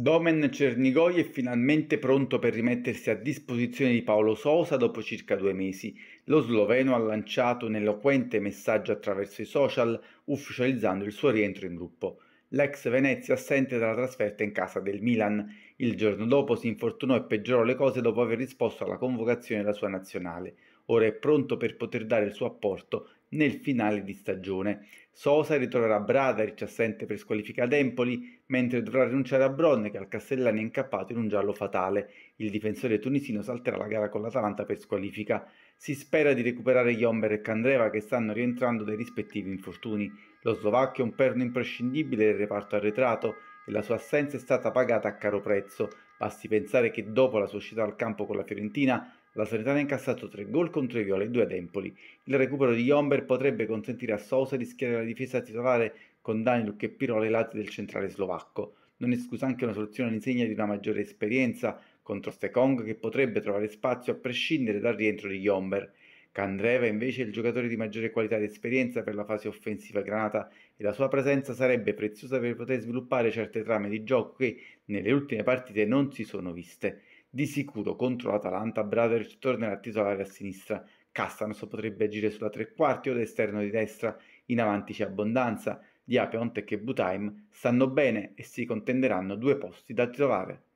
Domen Cernigoi è finalmente pronto per rimettersi a disposizione di Paolo Sosa dopo circa due mesi. Lo sloveno ha lanciato un eloquente messaggio attraverso i social ufficializzando il suo rientro in gruppo. L'ex Venezia assente dalla trasferta in casa del Milan. Il giorno dopo si infortunò e peggiorò le cose dopo aver risposto alla convocazione della sua nazionale. Ora è pronto per poter dare il suo apporto nel finale di stagione. Sosa ritroverà Bradaric assente per squalifica ad Empoli, mentre dovrà rinunciare a Bronne che al Castellani è incappato in un giallo fatale. Il difensore tunisino salterà la gara con l'Atalanta per squalifica. Si spera di recuperare Jomber e Candreva che stanno rientrando dai rispettivi infortuni. Lo slovacco è un perno imprescindibile del reparto arretrato e la sua assenza è stata pagata a caro prezzo. Basti pensare che dopo la sua uscita dal campo con la Fiorentina la Salernitana ha incassato tre gol contro i Viola e due ad Empoli. Il recupero di Jomber potrebbe consentire a Sosa di schierare la difesa titolare con Daniluk e Pirola ai lati del centrale slovacco. Non esclusa anche una soluzione all'insegna di una maggiore esperienza contro Stekong che potrebbe trovare spazio a prescindere dal rientro di Jomber. Candreva invece è il giocatore di maggiore qualità ed esperienza per la fase offensiva granata e la sua presenza sarebbe preziosa per poter sviluppare certe trame di gioco che nelle ultime partite non si sono viste. Di sicuro contro l'Atalanta Braderic tornerà a titolare a sinistra, Castanos potrebbe agire sulla tre quarti o da esterno di destra, in avanti c'è abbondanza, Diape, Ontek e Butaim stanno bene e si contenderanno due posti da titolare.